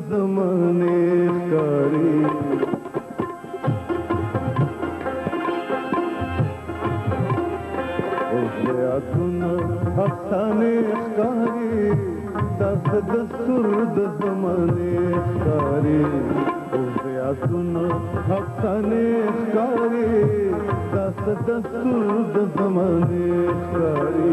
आसन हफ़े तस दु दे सारी ॾिसे आसन हफ़े कारी तस दे सारी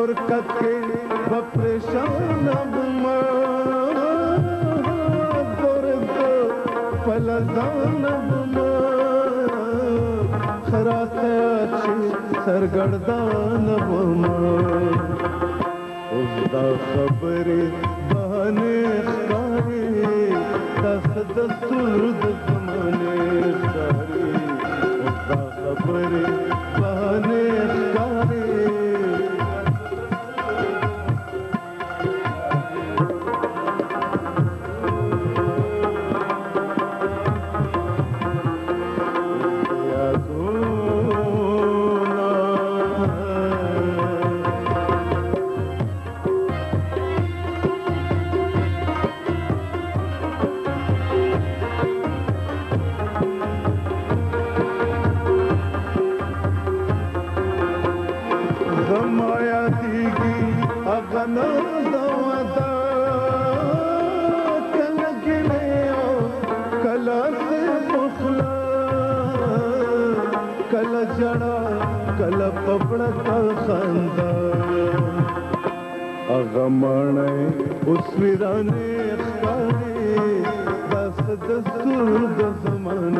فرقت بپرشم نبما درد فلزان نبما خراس اچھی سرگردان نبما اوز دا خبر بہانے خکاری تخت سرد زمایا دیږي هغه نن زوتا کله کله او کله سه پخلا کله جڑا کله پپړه تا خندا هغه مړې اوس ویرانه ښکاري دس دستور د زمانه